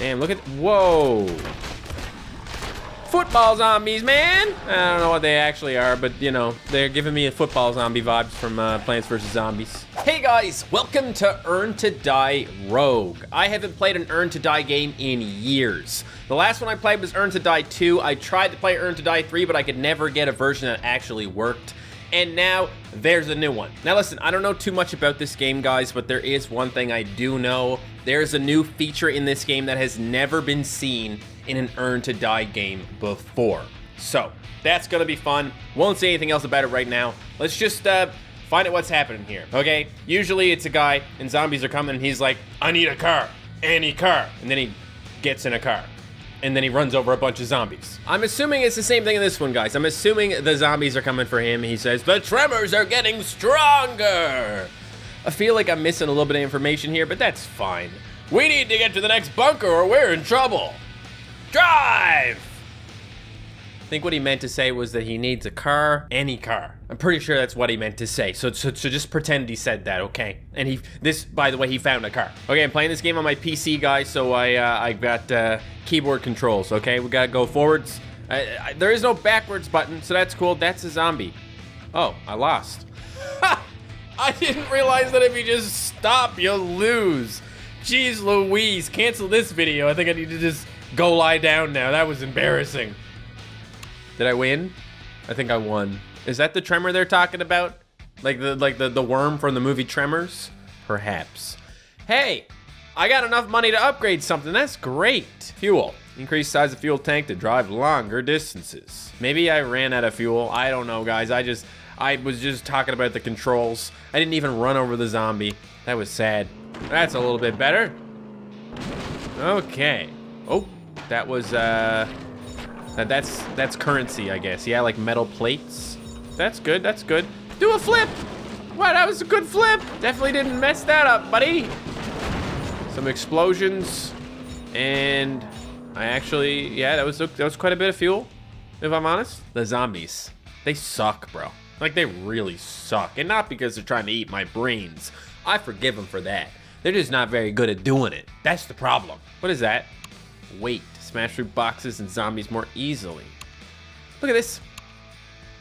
Damn, look at, whoa. Football zombies, man. I don't know what they actually are, but you know, they're giving me a football zombie vibes from uh, Plants vs. Zombies. Hey guys, welcome to Earn to Die Rogue. I haven't played an Earn to Die game in years. The last one I played was Earn to Die 2. I tried to play Earn to Die 3, but I could never get a version that actually worked. And now, there's a new one. Now listen, I don't know too much about this game, guys, but there is one thing I do know. There's a new feature in this game that has never been seen in an Earn to Die game before. So, that's gonna be fun. Won't say anything else about it right now. Let's just, uh, find out what's happening here, okay? Usually it's a guy, and zombies are coming, and he's like, I need a car, any car. And then he gets in a car and then he runs over a bunch of zombies. I'm assuming it's the same thing in this one, guys. I'm assuming the zombies are coming for him. He says, the tremors are getting stronger. I feel like I'm missing a little bit of information here, but that's fine. We need to get to the next bunker or we're in trouble. Drive! I think what he meant to say was that he needs a car, any car. I'm pretty sure that's what he meant to say. So, so, so just pretend he said that, okay? And he, this, by the way, he found a car. Okay, I'm playing this game on my PC, guys, so I, uh, I got uh, keyboard controls, okay? We gotta go forwards. I, I, there is no backwards button, so that's cool. That's a zombie. Oh, I lost. I didn't realize that if you just stop, you'll lose. Jeez Louise, cancel this video. I think I need to just go lie down now. That was embarrassing. Did I win? I think I won. Is that the tremor they're talking about? Like the like the, the worm from the movie Tremors? Perhaps. Hey, I got enough money to upgrade something. That's great. Fuel. Increase size of fuel tank to drive longer distances. Maybe I ran out of fuel. I don't know, guys. I just I was just talking about the controls. I didn't even run over the zombie. That was sad. That's a little bit better. Okay. Oh, that was uh that, that's that's currency, I guess. Yeah, like metal plates. That's good. That's good. Do a flip. Wow, that was a good flip. Definitely didn't mess that up, buddy. Some explosions, and I actually, yeah, that was that was quite a bit of fuel, if I'm honest. The zombies, they suck, bro. Like they really suck, and not because they're trying to eat my brains. I forgive them for that. They're just not very good at doing it. That's the problem. What is that? Wait smash through boxes and zombies more easily. Look at this.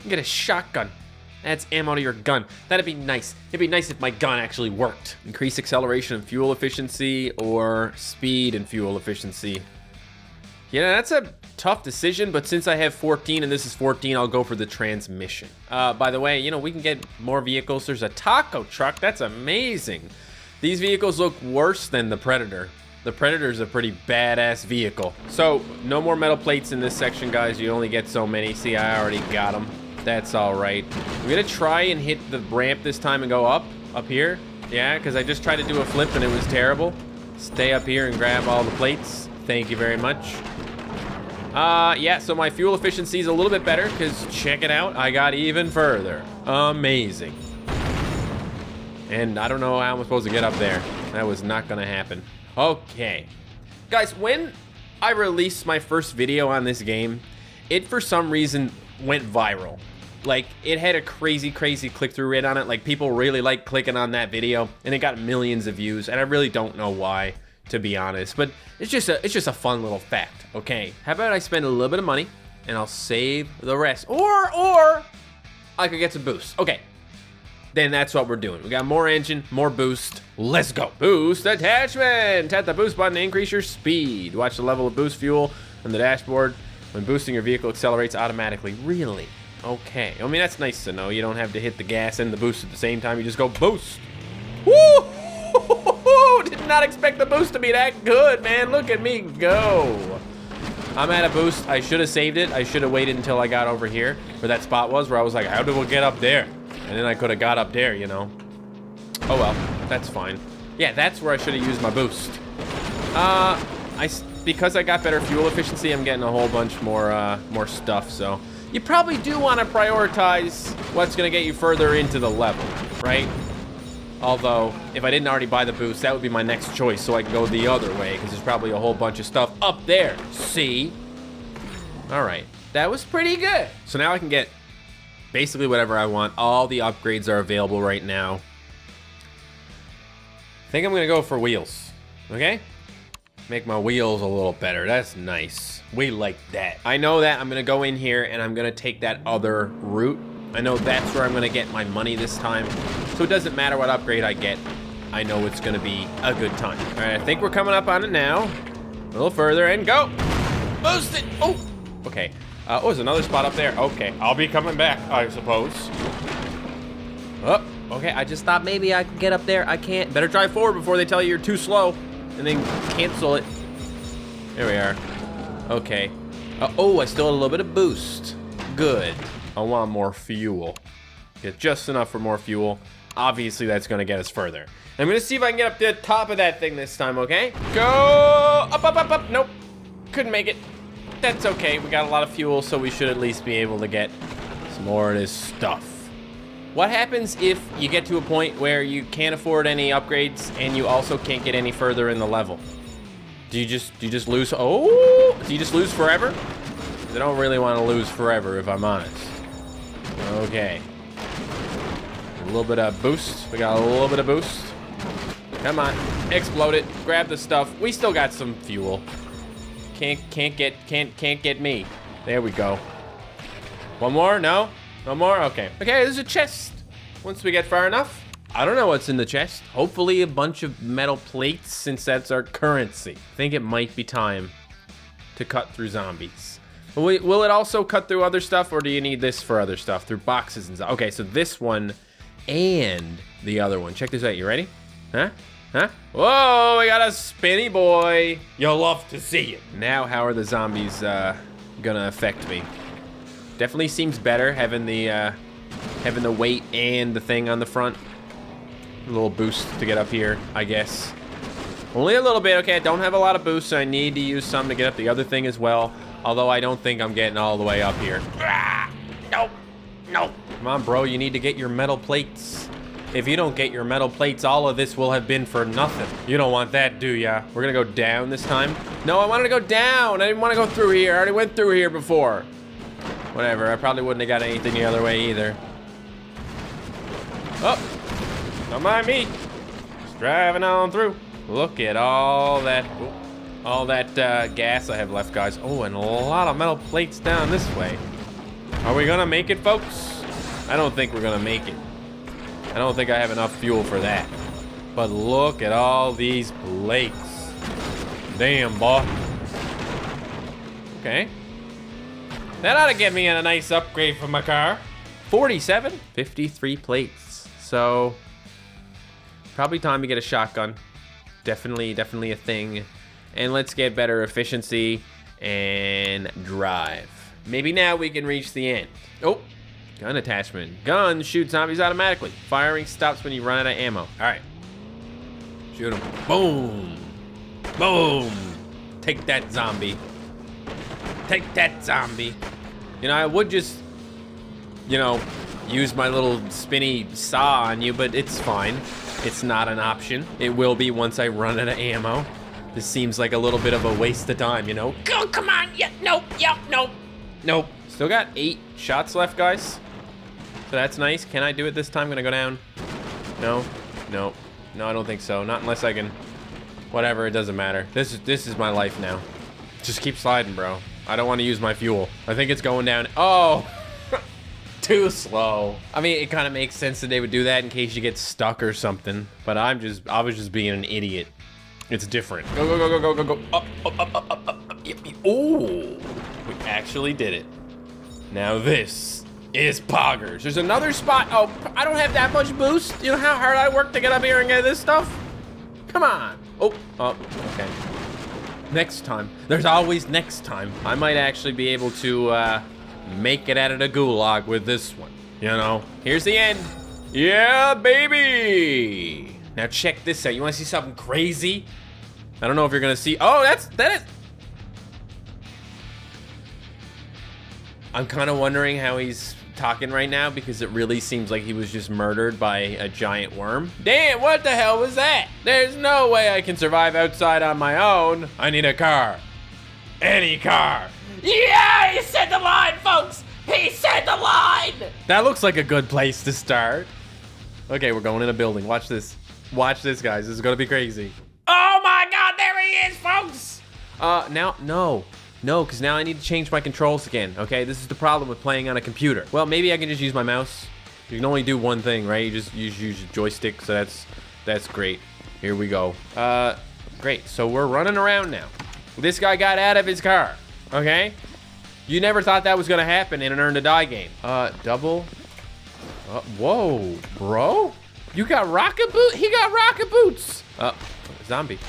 Get a shotgun. Adds ammo to your gun. That'd be nice. It'd be nice if my gun actually worked. Increase acceleration and fuel efficiency or speed and fuel efficiency. Yeah, that's a tough decision, but since I have 14 and this is 14, I'll go for the transmission. Uh, by the way, you know, we can get more vehicles. There's a taco truck. That's amazing. These vehicles look worse than the Predator. The Predator's a pretty badass vehicle. So, no more metal plates in this section, guys. You only get so many. See, I already got them. That's all right. I'm gonna try and hit the ramp this time and go up, up here. Yeah, because I just tried to do a flip and it was terrible. Stay up here and grab all the plates. Thank you very much. Uh, yeah, so my fuel efficiency is a little bit better because check it out. I got even further. Amazing. And I don't know how I'm supposed to get up there. That was not gonna happen. Okay. Guys, when I released my first video on this game, it for some reason went viral. Like, it had a crazy, crazy click-through rate on it. Like, people really like clicking on that video, and it got millions of views, and I really don't know why, to be honest. But it's just a, it's just a fun little fact, okay? How about I spend a little bit of money, and I'll save the rest? Or, or, I could get some boosts. Okay, then that's what we're doing. We got more engine, more boost. Let's go. Boost attachment. Tap the boost button to increase your speed. Watch the level of boost fuel on the dashboard. When boosting, your vehicle accelerates automatically. Really? Okay. I mean, that's nice to know. You don't have to hit the gas and the boost at the same time. You just go boost. Woo! Did not expect the boost to be that good, man. Look at me go. I'm at a boost. I should have saved it. I should have waited until I got over here where that spot was where I was like, how do we get up there? And then I could have got up there, you know. Oh well, that's fine. Yeah, that's where I should have used my boost. Uh, I because I got better fuel efficiency, I'm getting a whole bunch more uh, more stuff. So you probably do want to prioritize what's gonna get you further into the level, right? Although, if I didn't already buy the boost, that would be my next choice, so I can go the other way, because there's probably a whole bunch of stuff up there. See? All right. That was pretty good. So now I can get basically whatever I want. All the upgrades are available right now. I think I'm gonna go for wheels, okay? Make my wheels a little better. That's nice. We like that. I know that I'm gonna go in here and I'm gonna take that other route. I know that's where I'm gonna get my money this time. So it doesn't matter what upgrade I get. I know it's gonna be a good time. All right, I think we're coming up on it now. A little further and go. Boost it. Oh, okay. Uh, oh, there's another spot up there. Okay, I'll be coming back, I suppose. Oh, okay, I just thought maybe I could get up there. I can't. Better drive forward before they tell you you're too slow and then cancel it. There we are. Okay. Uh, oh, I still had a little bit of boost. Good. I want more fuel. Get just enough for more fuel. Obviously, that's going to get us further. I'm going to see if I can get up to the top of that thing this time, okay? Go! Up, up, up, up. Nope. Couldn't make it. That's okay. We got a lot of fuel, so we should at least be able to get some more of this stuff. What happens if you get to a point where you can't afford any upgrades and you also can't get any further in the level? Do you just do you just lose? Oh, do you just lose forever? I don't really want to lose forever, if I'm honest. Okay. A little bit of boost. We got a little bit of boost. Come on, explode it. Grab the stuff. We still got some fuel. Can't can't get can't can't get me. There we go. One more? No. No more? Okay. Okay, there's a chest. Once we get far enough. I don't know what's in the chest. Hopefully a bunch of metal plates since that's our currency. I think it might be time to cut through zombies. Will, will it also cut through other stuff or do you need this for other stuff? Through boxes and stuff. Okay, so this one and the other one. Check this out. You ready? Huh? Huh? Whoa, we got a spinny boy. You'll love to see it. Now, how are the zombies uh, gonna affect me? Definitely seems better having the uh, having the weight and the thing on the front. A little boost to get up here, I guess. Only a little bit. Okay, I don't have a lot of boost, so I need to use some to get up the other thing as well. Although I don't think I'm getting all the way up here. Ah, nope. Nope. Come on, bro. You need to get your metal plates. If you don't get your metal plates, all of this will have been for nothing. You don't want that, do ya? We're gonna go down this time? No, I wanted to go down. I didn't want to go through here. I already went through here before. Whatever, I probably wouldn't have got anything the other way either. Oh, don't mind me. Just driving on through. Look at all that, all that uh, gas I have left, guys. Oh, and a lot of metal plates down this way. Are we gonna make it, folks? I don't think we're gonna make it. I don't think I have enough fuel for that. But look at all these plates. Damn, boy. Okay. That ought to get me a nice upgrade for my car. 47? 53 plates. So, probably time to get a shotgun. Definitely, definitely a thing. And let's get better efficiency and drive. Maybe now we can reach the end. Oh, gun attachment. Gun shoots zombies automatically. Firing stops when you run out of ammo. All right. Shoot him. Boom. Boom. Take that zombie. Take that, zombie. You know, I would just, you know, use my little spinny saw on you, but it's fine. It's not an option. It will be once I run out of ammo. This seems like a little bit of a waste of time, you know? Go, come on. Yeah, nope, yep, nope. Nope. Still got eight shots left, guys. So that's nice. Can I do it this time? I'm gonna go down. No, no, no, I don't think so. Not unless I can, whatever, it doesn't matter. This is, this is my life now. Just keep sliding, bro. I don't want to use my fuel. I think it's going down. Oh, too slow. I mean, it kind of makes sense that they would do that in case you get stuck or something. But I'm just, I was just being an idiot. It's different. Go, go, go, go, go, go, go. Up, up, up, up, up, up. Yep, yep. Ooh, we actually did it. Now this is poggers. There's another spot. Oh, I don't have that much boost. You know how hard I work to get up here and get this stuff? Come on. Oh, oh, okay next time. There's always next time. I might actually be able to uh, make it out of the gulag with this one. You know, here's the end. Yeah, baby. Now check this out. You want to see something crazy? I don't know if you're gonna see. Oh, that's that is. I'm kind of wondering how he's talking right now because it really seems like he was just murdered by a giant worm. Damn, what the hell was that? There's no way I can survive outside on my own. I need a car. Any car. Yeah, he said the line, folks. He said the line. That looks like a good place to start. Okay, we're going in a building. Watch this. Watch this, guys. This is gonna be crazy. Oh my god, there he is, folks! Uh, now, no. No, because now I need to change my controls again, okay? This is the problem with playing on a computer. Well, maybe I can just use my mouse. You can only do one thing, right? You just use, use your joystick, so that's that's great. Here we go. Uh, great. So we're running around now. This guy got out of his car, okay? You never thought that was gonna happen in an Earn to Die game. Uh, double. Uh, whoa, bro. You got rocket boot? He got rocket boots. Uh, zombie.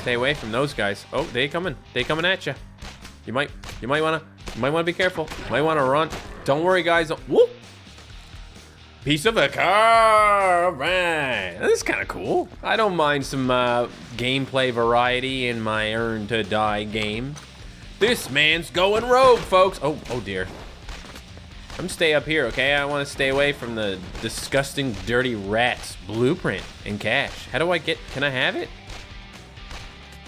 Stay away from those guys. Oh, they coming. They coming at you. You might, you might wanna, you might wanna be careful. Might wanna run. Don't worry, guys. Whoop. Piece of a car. All right. This is kind of cool. I don't mind some uh, gameplay variety in my Earn to Die game. This man's going rogue, folks. Oh, oh dear. I'm stay up here, okay? I want to stay away from the disgusting, dirty rats blueprint and cash. How do I get, can I have it?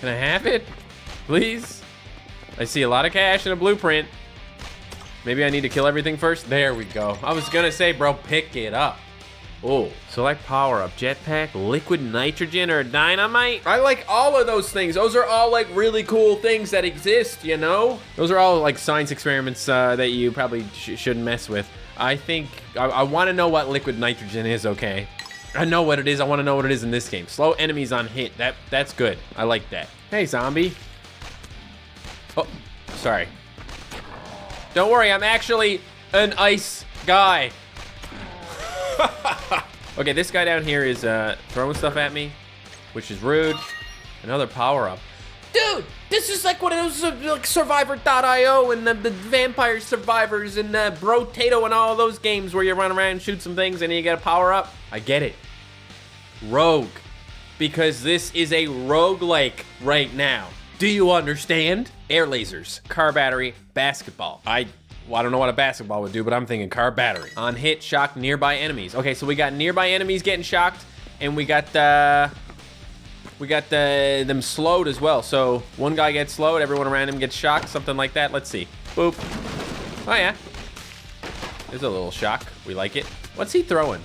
Can I have it? Please? I see a lot of cash in a blueprint. Maybe I need to kill everything first? There we go. I was gonna say, bro, pick it up. Oh, select power up, jetpack, liquid nitrogen, or dynamite. I like all of those things. Those are all like really cool things that exist, you know? Those are all like science experiments uh, that you probably sh shouldn't mess with. I think, I, I wanna know what liquid nitrogen is, okay? I know what it is, I wanna know what it is in this game. Slow enemies on hit, that that's good. I like that. Hey, zombie. Oh, sorry. Don't worry, I'm actually an ice guy. okay, this guy down here is uh, throwing stuff at me, which is rude. Another power up. Dude, this is like one of those uh, like Survivor.io and the, the Vampire Survivors and uh, Brotato and all those games where you run around and shoot some things and you get a power up. I get it. Rogue. Because this is a roguelike right now. Do you understand? Air lasers, car battery, basketball. I well, I don't know what a basketball would do, but I'm thinking car battery. On hit, shock nearby enemies. Okay, so we got nearby enemies getting shocked, and we got uh, we got the them slowed as well. So one guy gets slowed, everyone around him gets shocked, something like that. Let's see. Boop. Oh yeah. There's a little shock. We like it. What's he throwing?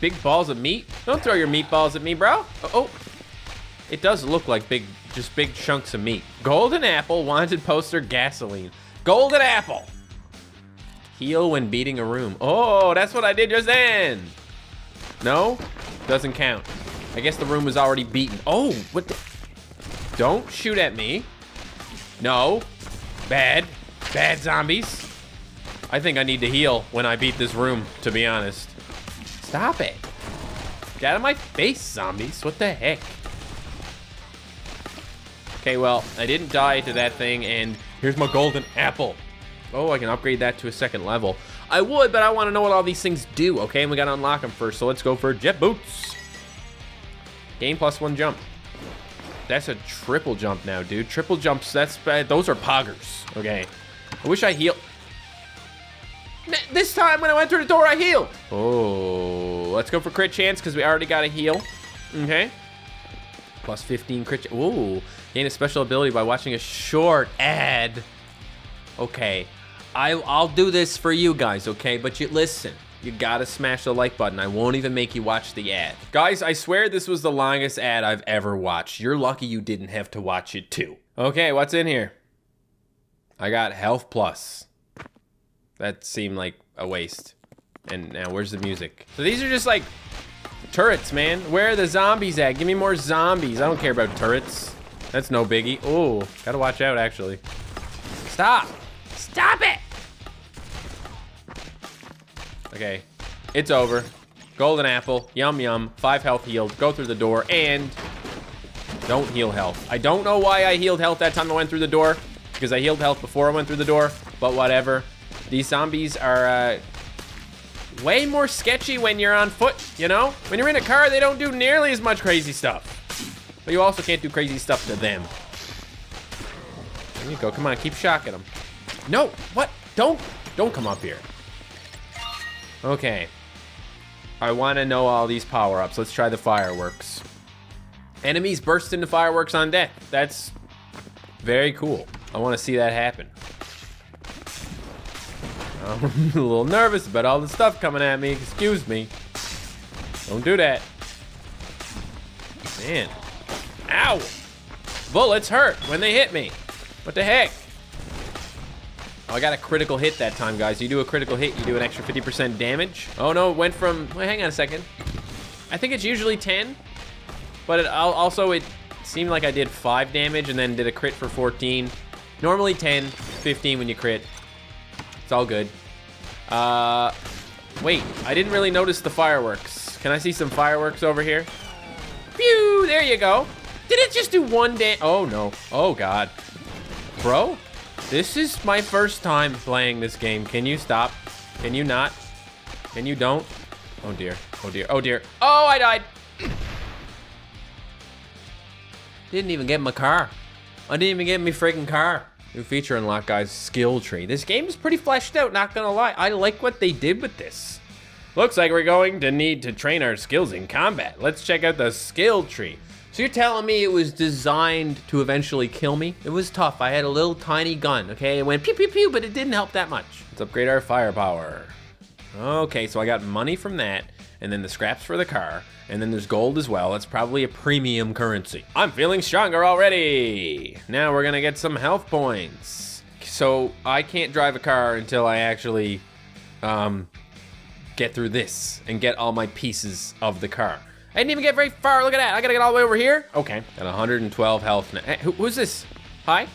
Big balls of meat? Don't throw your meatballs at me, bro. Oh, oh. It does look like big, just big chunks of meat. Golden apple, wanted poster, gasoline. Golden apple. Heal when beating a room. Oh, that's what I did just then. No? Doesn't count. I guess the room was already beaten. Oh, what the? Don't shoot at me. No. Bad. Bad zombies. I think I need to heal when I beat this room, to be honest. Stop it. Get out of my face, zombies. What the heck? Okay, well, I didn't die to that thing, and here's my golden apple. Oh, I can upgrade that to a second level. I would, but I want to know what all these things do, okay? And we got to unlock them first, so let's go for jet boots. Game plus one jump. That's a triple jump now, dude. Triple jumps, that's bad. Those are poggers, okay? I wish I healed. This time when I went through the door, I healed. Oh, let's go for crit chance because we already got a heal. Okay. Plus 15 crit. Ooh, gain a special ability by watching a short ad. Okay, I, I'll do this for you guys, okay? But you listen, you gotta smash the like button. I won't even make you watch the ad. Guys, I swear this was the longest ad I've ever watched. You're lucky you didn't have to watch it too. Okay, what's in here? I got Health Plus. That seemed like a waste. And now where's the music? So these are just like turrets, man. Where are the zombies at? Give me more zombies. I don't care about turrets. That's no biggie. Oh, gotta watch out actually. Stop. Stop it! Okay, it's over. Golden apple, yum yum, five health healed, go through the door, and don't heal health. I don't know why I healed health that time I went through the door, because I healed health before I went through the door, but whatever. These zombies are uh, way more sketchy when you're on foot, you know? When you're in a car, they don't do nearly as much crazy stuff. But you also can't do crazy stuff to them. There you go, come on, keep shocking them. No, what? Don't, don't come up here. Okay. I want to know all these power-ups. Let's try the fireworks. Enemies burst into fireworks on death. That's very cool. I want to see that happen. I'm a little nervous about all the stuff coming at me. Excuse me. Don't do that. Man. Ow. Bullets hurt when they hit me. What the heck? Oh, I got a critical hit that time, guys. You do a critical hit, you do an extra 50% damage. Oh no, it went from, wait, hang on a second. I think it's usually 10, but it also, it seemed like I did five damage and then did a crit for 14. Normally 10, 15 when you crit. It's all good. Uh, wait, I didn't really notice the fireworks. Can I see some fireworks over here? Pew, there you go. Did it just do one damage? Oh no, oh God. Bro, this is my first time playing this game. Can you stop? Can you not? Can you don't? Oh dear. Oh dear. Oh dear. Oh, I died. Didn't even get my car. I didn't even get me freaking car. New feature unlock, guys. Skill tree. This game is pretty fleshed out, not gonna lie. I like what they did with this. Looks like we're going to need to train our skills in combat. Let's check out the skill tree. So you're telling me it was designed to eventually kill me? It was tough. I had a little tiny gun, okay? It went pew pew pew, but it didn't help that much. Let's upgrade our firepower. Okay, so I got money from that, and then the scraps for the car, and then there's gold as well. It's probably a premium currency. I'm feeling stronger already. Now we're gonna get some health points. So I can't drive a car until I actually um, get through this and get all my pieces of the car. I didn't even get very far. Look at that. I gotta get all the way over here. Okay, got 112 health now. Hey, who, who's this? Hi?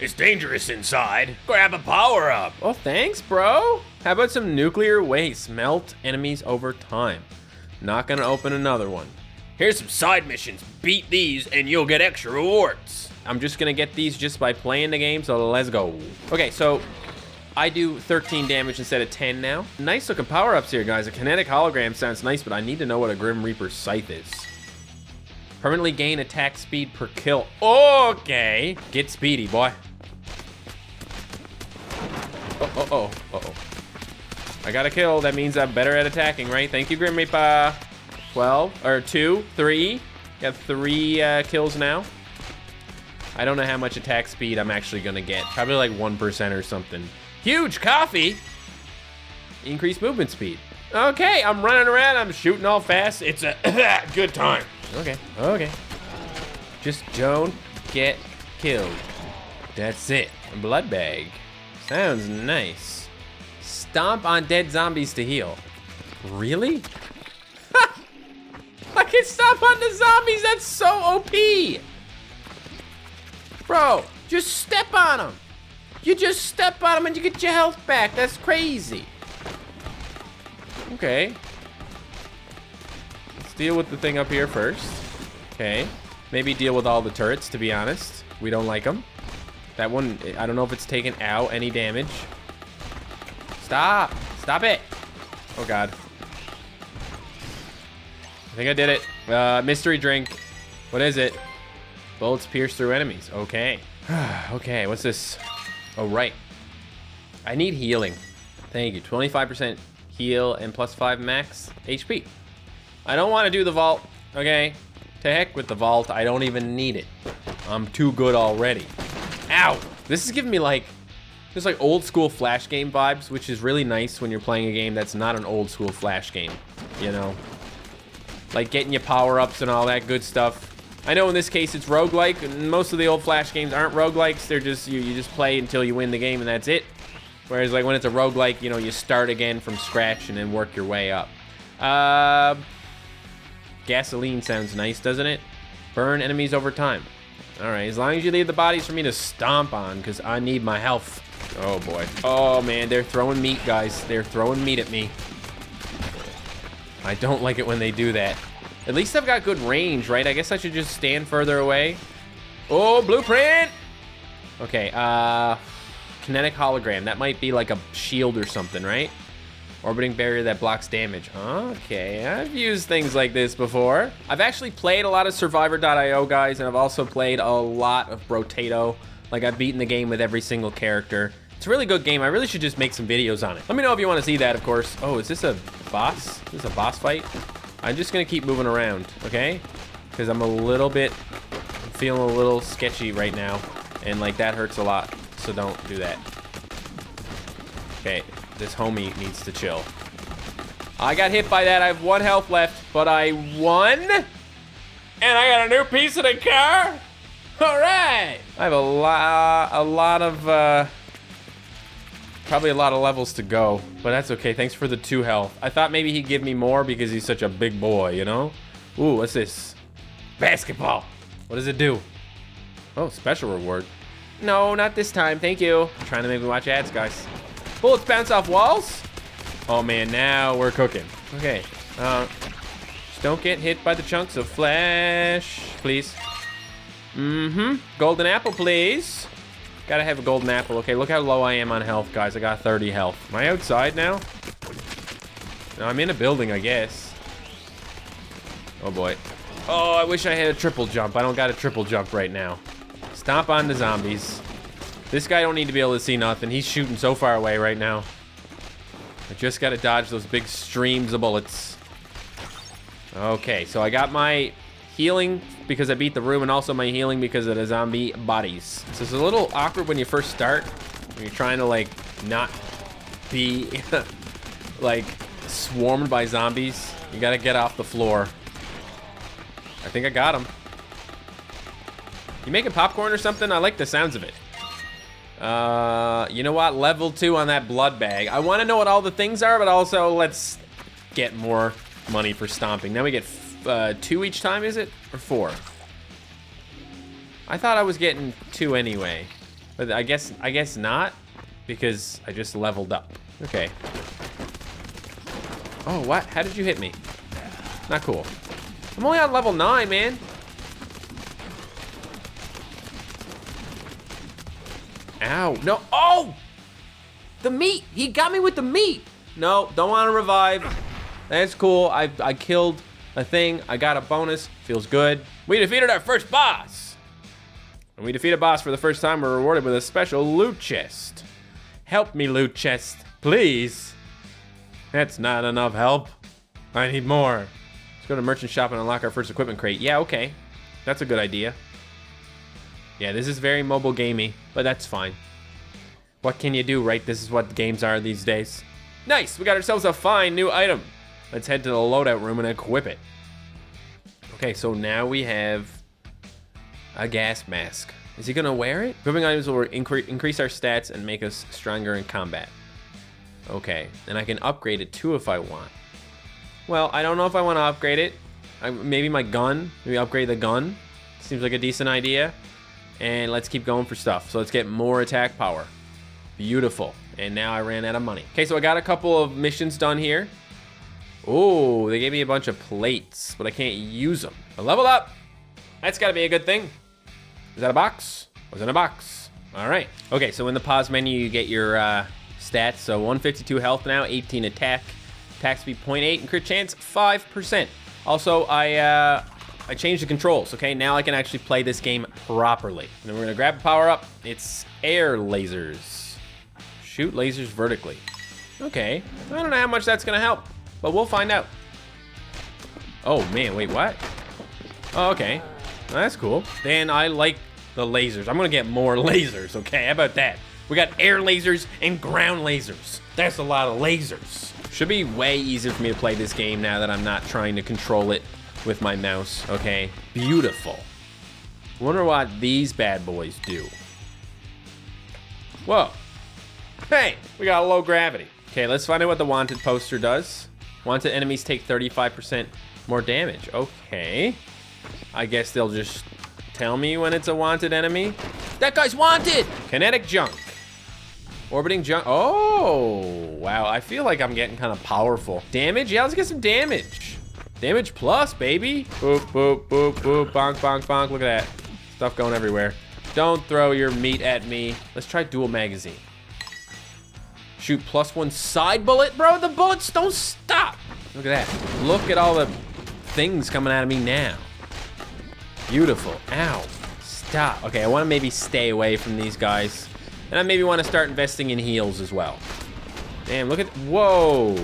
It's dangerous inside. Grab a power up. Oh, thanks, bro. How about some nuclear waste? Melt enemies over time. Not gonna open another one. Here's some side missions. Beat these and you'll get extra rewards. I'm just gonna get these just by playing the game, so let's go. Okay, so I do 13 damage instead of 10 now. Nice looking power-ups here, guys. A kinetic hologram sounds nice, but I need to know what a Grim Reaper scythe is. Permanently gain attack speed per kill. Okay. Get speedy, boy. Oh, oh, oh, uh oh. I got a kill. That means I'm better at attacking, right? Thank you, Grim Reaper. 12, or 2, 3. Got 3 uh, kills now. I don't know how much attack speed I'm actually gonna get. Probably like 1% or something. Huge coffee. Increased movement speed. Okay, I'm running around. I'm shooting all fast. It's a good time. Okay, okay. Just don't get killed. That's it. Blood bag. Sounds nice. Stomp on dead zombies to heal. Really? I can stomp on the zombies. That's so OP. Bro, just step on them. You just step on them and you get your health back. That's crazy. Okay. Let's deal with the thing up here first. Okay. Maybe deal with all the turrets, to be honest. We don't like them. That one, I don't know if it's taken out any damage. Stop. Stop it. Oh, God. I think I did it. Uh, mystery drink. What is it? Bullets pierce through enemies. Okay. okay, what's this? Oh, right. I need healing. Thank you. 25% heal and plus 5 max HP. I don't want to do the vault, okay? To heck with the vault. I don't even need it. I'm too good already. Ow! This is giving me like, just like old school Flash game vibes, which is really nice when you're playing a game that's not an old school Flash game, you know? Like getting your power-ups and all that good stuff. I know in this case it's roguelike, most of the old Flash games aren't roguelikes. They're just, you, you just play until you win the game and that's it. Whereas like when it's a roguelike, you know, you start again from scratch and then work your way up. Uh, gasoline sounds nice, doesn't it? Burn enemies over time. All right, as long as you leave the bodies for me to stomp on, because I need my health. Oh boy. Oh man, they're throwing meat, guys. They're throwing meat at me. I don't like it when they do that. At least I've got good range, right? I guess I should just stand further away. Oh, blueprint! Okay, uh, kinetic hologram. That might be like a shield or something, right? Orbiting barrier that blocks damage. Okay, I've used things like this before. I've actually played a lot of Survivor.io, guys, and I've also played a lot of Brotato. Like, I've beaten the game with every single character. It's a really good game. I really should just make some videos on it. Let me know if you want to see that, of course. Oh, is this a boss? Is this a boss fight? I'm just gonna keep moving around, okay? Because I'm a little bit, I'm feeling a little sketchy right now. And like that hurts a lot, so don't do that. Okay, this homie needs to chill. I got hit by that, I have one health left, but I won? And I got a new piece of the car? All right. I have a lot, a lot of, uh, probably a lot of levels to go, but that's okay. Thanks for the two health. I thought maybe he'd give me more because he's such a big boy, you know? Ooh, what's this? Basketball. What does it do? Oh, special reward. No, not this time. Thank you. trying to make me watch ads, guys. Bullets bounce off walls? Oh man, now we're cooking. Okay. Uh, just don't get hit by the chunks of flesh, please. Mm-hmm. Golden apple, please. Gotta have a golden apple. Okay, look how low I am on health, guys. I got 30 health. Am I outside now? No, I'm in a building, I guess. Oh boy. Oh, I wish I had a triple jump. I don't got a triple jump right now. Stomp on the zombies. This guy don't need to be able to see nothing. He's shooting so far away right now. I just got to dodge those big streams of bullets. Okay, so I got my healing because I beat the room and also my healing because of the zombie bodies. So it's a little awkward when you first start. When you're trying to like not be like swarmed by zombies. You got to get off the floor. I think I got him. You making popcorn or something? I like the sounds of it. Uh, you know what? Level two on that blood bag. I want to know what all the things are, but also let's get more money for stomping. Now we get uh, two each time, is it? Or four? I thought I was getting two anyway, but I guess I guess not because I just leveled up. Okay. Oh, what? How did you hit me? Not cool. I'm only on level nine, man. Ow. No. Oh! The meat. He got me with the meat. No, don't want to revive. That's cool. I, I killed a thing. I got a bonus. Feels good. We defeated our first boss. When we defeat a boss for the first time, we're rewarded with a special loot chest. Help me, loot chest. Please. That's not enough help. I need more. Let's go to merchant shop and unlock our first equipment crate. Yeah, okay. That's a good idea. Yeah, this is very mobile gamey, but that's fine. What can you do, right? This is what games are these days. Nice, we got ourselves a fine new item. Let's head to the loadout room and equip it. Okay, so now we have a gas mask. Is he gonna wear it? Equipping items will incre increase our stats and make us stronger in combat. Okay, and I can upgrade it too if I want. Well, I don't know if I want to upgrade it. I, maybe my gun. Maybe upgrade the gun. Seems like a decent idea. And let's keep going for stuff. So let's get more attack power. Beautiful. And now I ran out of money. Okay, so I got a couple of missions done here. Oh, they gave me a bunch of plates, but I can't use them. I leveled up. That's gotta be a good thing. Is that a box? Was in a box? All right. Okay, so in the pause menu, you get your uh, stats. So 152 health now, 18 attack, attack speed 0.8, and crit chance 5%. Also, I uh, I changed the controls, okay? Now I can actually play this game properly. And then we're gonna grab a power up. It's air lasers. Shoot lasers vertically. Okay, I don't know how much that's gonna help, but we'll find out. Oh man, wait, what? Oh, okay, that's cool. Then I like the lasers. I'm gonna get more lasers, okay? How about that? We got air lasers and ground lasers. That's a lot of lasers. Should be way easier for me to play this game now that I'm not trying to control it with my mouse, okay? Beautiful. Wonder what these bad boys do. Whoa. Hey, we got low gravity. Okay, let's find out what the wanted poster does. Wanted enemies take 35% more damage. Okay. I guess they'll just tell me when it's a wanted enemy. That guy's wanted! Kinetic junk. Orbiting junk. Oh, wow. I feel like I'm getting kind of powerful. Damage? Yeah, let's get some damage. Damage plus, baby. Boop, boop, boop, boop, bonk, bonk, bonk. Look at that. Stuff going everywhere. Don't throw your meat at me. Let's try dual magazine. Shoot plus one side bullet. Bro, the bullets don't stop. Look at that. Look at all the things coming out of me now. Beautiful. Ow. Stop. Okay, I want to maybe stay away from these guys. And I maybe want to start investing in heals as well. Damn, look at... Whoa.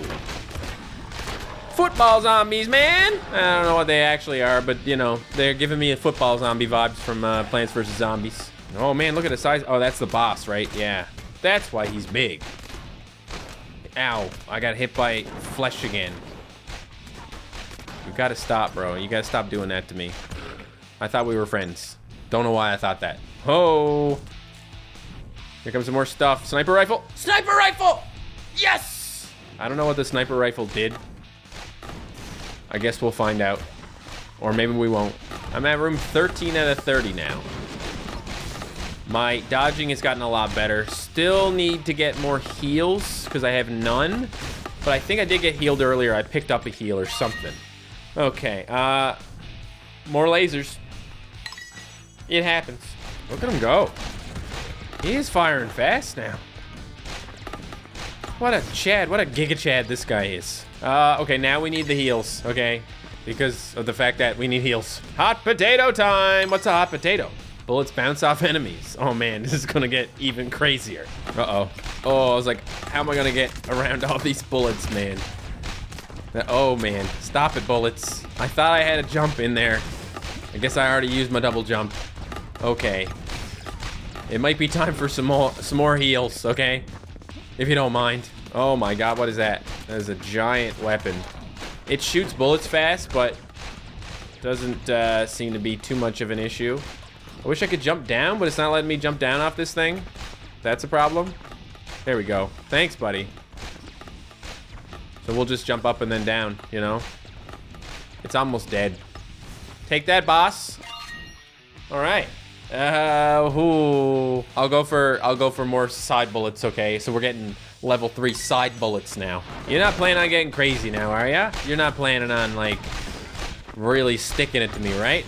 Football zombies, man! I don't know what they actually are, but, you know, they're giving me a football zombie vibes from uh, Plants vs. Zombies. Oh, man, look at the size. Oh, that's the boss, right? Yeah. That's why he's big. Ow. I got hit by flesh again. You gotta stop, bro. You gotta stop doing that to me. I thought we were friends. Don't know why I thought that. Oh. Here comes some more stuff. Sniper rifle. Sniper rifle! Yes! I don't know what the sniper rifle did. I guess we'll find out. Or maybe we won't. I'm at room 13 out of 30 now. My dodging has gotten a lot better. Still need to get more heals because I have none. But I think I did get healed earlier. I picked up a heal or something. Okay, uh, more lasers. It happens. Look at him go. He is firing fast now. What a Chad, what a Giga Chad this guy is. Uh, okay, now we need the heals, okay? Because of the fact that we need heals. Hot potato time! What's a hot potato? Bullets bounce off enemies. Oh man, this is gonna get even crazier. Uh-oh. Oh, I was like, how am I gonna get around all these bullets, man? Oh man, stop it, bullets. I thought I had a jump in there. I guess I already used my double jump. Okay. It might be time for some more some more heals, okay? If you don't mind. Oh my god, what is that? That is a giant weapon. It shoots bullets fast, but doesn't uh, seem to be too much of an issue. I wish I could jump down, but it's not letting me jump down off this thing. That's a problem. There we go. Thanks, buddy. So we'll just jump up and then down, you know? It's almost dead. Take that, boss. All right. Uh, who? I'll go for I'll go for more side bullets. Okay, so we're getting level three side bullets now. You're not planning on getting crazy now, are ya? You're not planning on like really sticking it to me, right?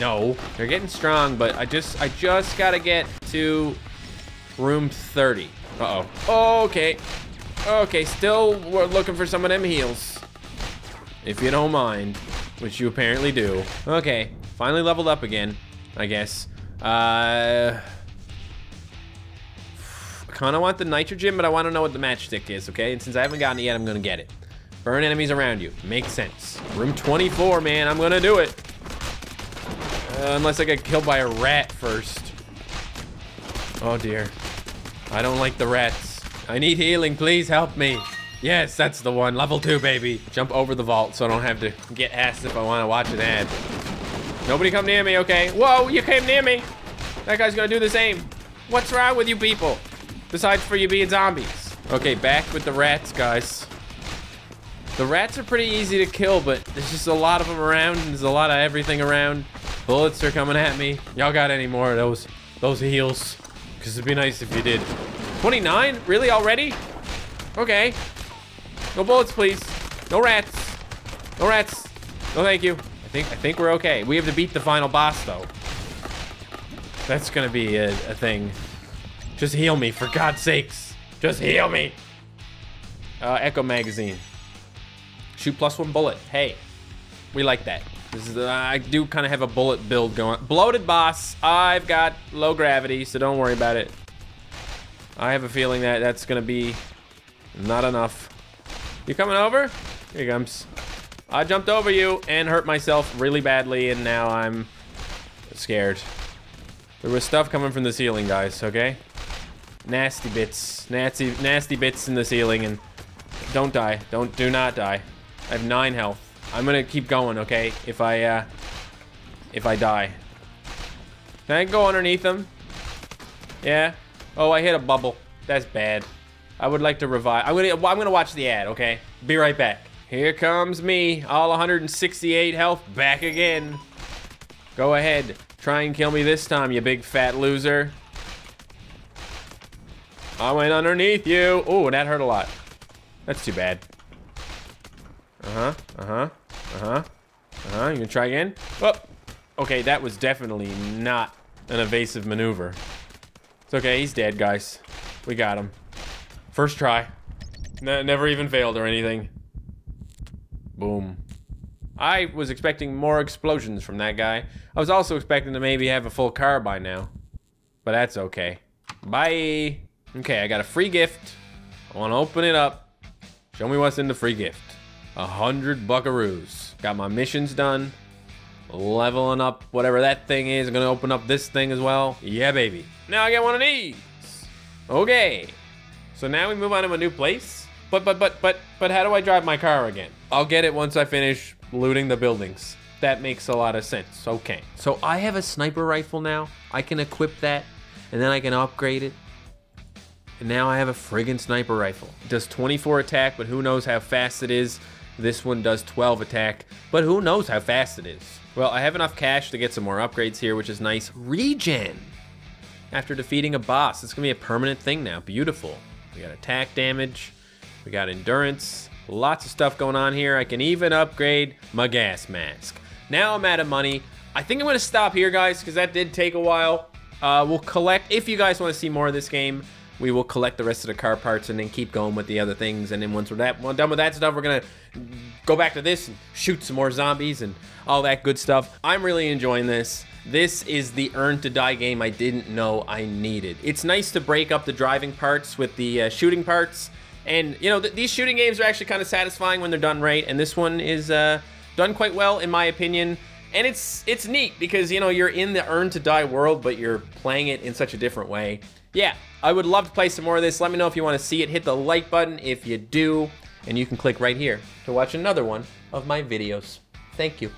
No, they're getting strong, but I just I just gotta get to room 30. Uh oh. Okay. Okay, still we're looking for some of them heals. If you don't mind, which you apparently do. Okay, finally leveled up again, I guess. Uh, I kind of want the nitrogen, but I want to know what the matchstick is, okay? And since I haven't gotten it yet, I'm going to get it. Burn enemies around you. Makes sense. Room 24, man. I'm going to do it. Uh, unless I get killed by a rat first. Oh, dear. I don't like the rats. I need healing. Please help me. Yes, that's the one. Level two, baby. Jump over the vault so I don't have to get asked if I want to watch an ad. Nobody come near me, okay? Whoa, you came near me. That guy's gonna do the same. What's wrong with you people? Besides for you being zombies. Okay, back with the rats, guys. The rats are pretty easy to kill, but there's just a lot of them around, and there's a lot of everything around. Bullets are coming at me. Y'all got any more of those, those heals? Because it'd be nice if you did. 29? Really, already? Okay. No bullets, please. No rats. No rats. No thank you. I think I think we're okay. We have to beat the final boss, though. That's gonna be a, a thing. Just heal me, for God's sakes. Just heal me. Uh, Echo Magazine. Shoot plus one bullet. Hey, we like that. This is, uh, I do kind of have a bullet build going. Bloated boss. I've got low gravity, so don't worry about it. I have a feeling that that's gonna be not enough. You coming over? Here he comes. I jumped over you and hurt myself really badly, and now I'm scared. There was stuff coming from the ceiling, guys, okay? Nasty bits. Nasty, nasty bits in the ceiling, and don't die. Don't, do not die. I have nine health. I'm gonna keep going, okay? If I, uh, if I die. Can I go underneath them? Yeah? Oh, I hit a bubble. That's bad. I would like to revive. I'm gonna, I'm gonna watch the ad, okay? Be right back. Here comes me, all 168 health, back again. Go ahead, try and kill me this time, you big fat loser. I went underneath you. Oh, that hurt a lot. That's too bad. Uh-huh, uh-huh, uh-huh, uh-huh. You gonna try again? Oh, okay, that was definitely not an evasive maneuver. It's okay, he's dead, guys. We got him. First try. Ne never even failed or anything. Boom. I was expecting more explosions from that guy. I was also expecting to maybe have a full car by now. But that's okay. Bye. Okay, I got a free gift. I want to open it up. Show me what's in the free gift. A hundred buckaroos. Got my missions done. Leveling up whatever that thing is. I'm gonna open up this thing as well. Yeah, baby. Now I get one of these. Okay. So now we move on to a new place. But, but, but, but, but how do I drive my car again? I'll get it once I finish looting the buildings. that makes a lot of sense. Okay. So I have a sniper rifle now. I can equip that, and then I can upgrade it. And now I have a friggin' sniper rifle. It does 24 attack, but who knows how fast it is. This one does 12 attack, but who knows how fast it is. Well, I have enough cash to get some more upgrades here, which is nice. Regen! After defeating a boss. It's gonna be a permanent thing now. Beautiful. We got attack damage. We got endurance. Lots of stuff going on here. I can even upgrade my gas mask. Now I'm out of money. I think I'm gonna stop here, guys, because that did take a while. Uh, we'll collect, if you guys want to see more of this game, we will collect the rest of the car parts and then keep going with the other things. And then once we're that, done with that stuff, we're gonna go back to this and shoot some more zombies and all that good stuff. I'm really enjoying this. This is the earn to die game I didn't know I needed. It's nice to break up the driving parts with the uh, shooting parts. And, you know, th these shooting games are actually kind of satisfying when they're done right. And this one is uh, done quite well, in my opinion. And it's it's neat because, you know, you're in the earn to die world, but you're playing it in such a different way. Yeah, I would love to play some more of this. Let me know if you want to see it. Hit the like button if you do. And you can click right here to watch another one of my videos. Thank you.